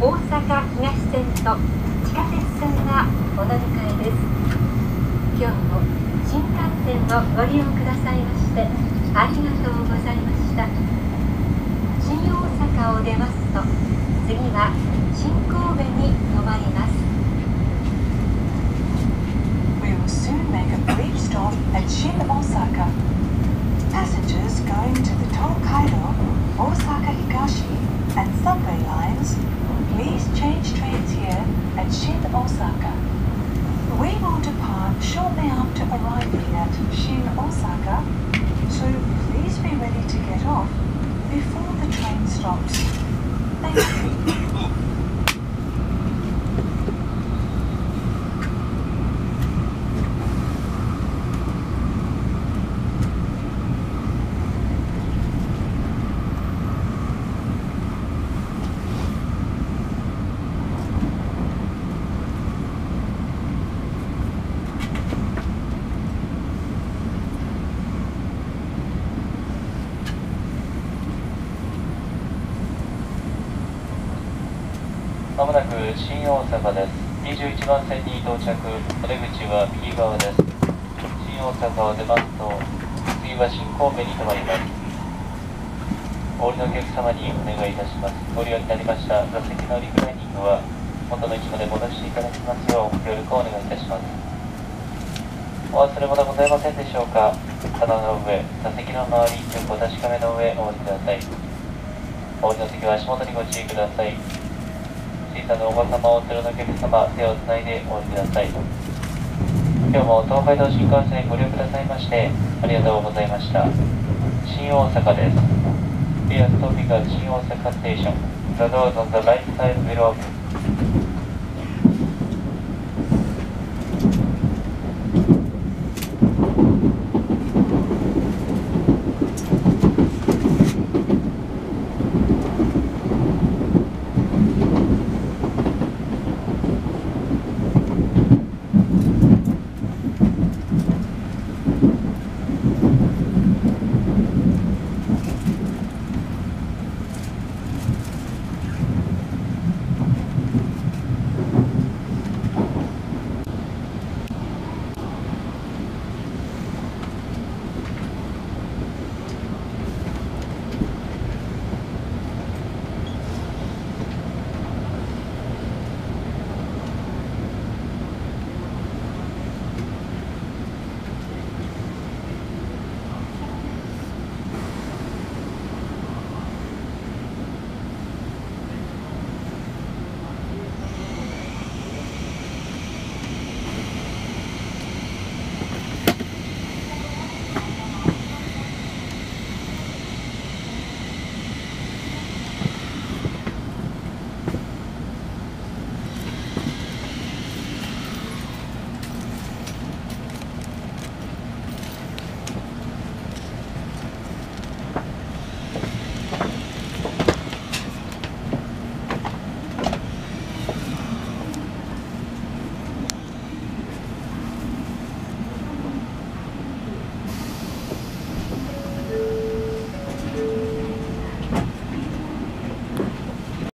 大阪東線と地下鉄線がお乗り換えです。今日も新幹線をご利用くださいましてありがとうございました。新大阪を出ますと次は新神戸に停まります。We will soon make a brief まもなく新大阪です。21番線に到着、お出口は右側です。新大阪を出ますと、次は新神戸に停まります。お降りのお客様にお願いいたします。ご利用になりました座席のリクライニングは、元の位置まで戻していただきますよう、ご協力をお願いいたします。お忘れ物ございませんでしょうか棚の上、座席の周り、よくお確かめの上、お降りください。お降りの席は足元にご注意ください。小さなお子様をお連れのお客様、手をつないでお降りください。今日も東海道新幹線ご利用くださいまして、ありがとうございました。新大阪です。We are stopping at 新大阪 station. The doors on the right side will open.